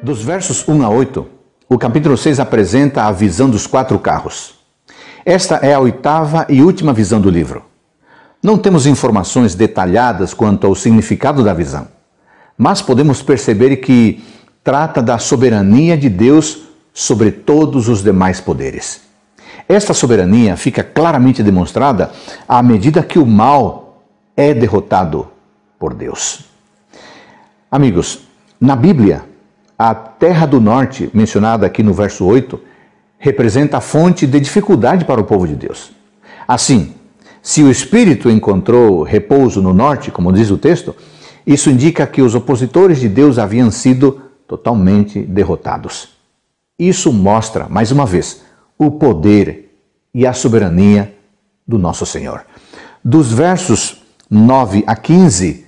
Dos versos 1 a 8, o capítulo 6 apresenta a visão dos quatro carros. Esta é a oitava e última visão do livro. Não temos informações detalhadas quanto ao significado da visão, mas podemos perceber que trata da soberania de Deus sobre todos os demais poderes. Esta soberania fica claramente demonstrada à medida que o mal é derrotado por Deus. Amigos, na Bíblia, a terra do norte, mencionada aqui no verso 8, representa a fonte de dificuldade para o povo de Deus. Assim, se o Espírito encontrou repouso no norte, como diz o texto, isso indica que os opositores de Deus haviam sido totalmente derrotados. Isso mostra, mais uma vez, o poder e a soberania do nosso Senhor. Dos versos 9 a 15,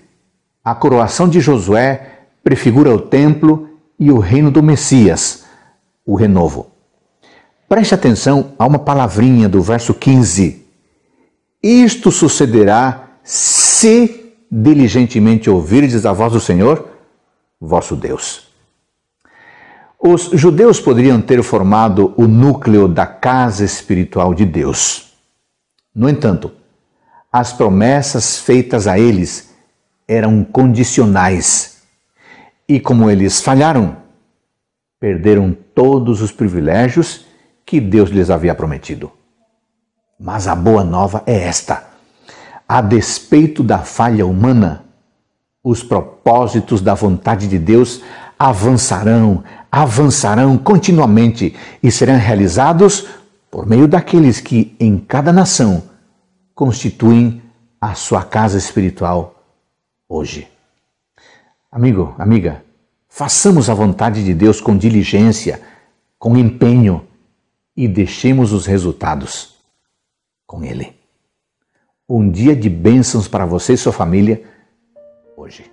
a coroação de Josué prefigura o templo e o reino do Messias, o renovo. Preste atenção a uma palavrinha do verso 15. Isto sucederá se diligentemente ouvirdes a voz do Senhor, vosso Deus. Os judeus poderiam ter formado o núcleo da casa espiritual de Deus. No entanto, as promessas feitas a eles eram condicionais. E como eles falharam, perderam todos os privilégios que Deus lhes havia prometido. Mas a boa nova é esta: a despeito da falha humana, os propósitos da vontade de Deus avançarão, avançarão continuamente e serão realizados por meio daqueles que em cada nação constituem a sua casa espiritual hoje. Amigo, amiga, façamos a vontade de Deus com diligência, com empenho e deixemos os resultados com Ele. Um dia de bênçãos para você e sua família hoje.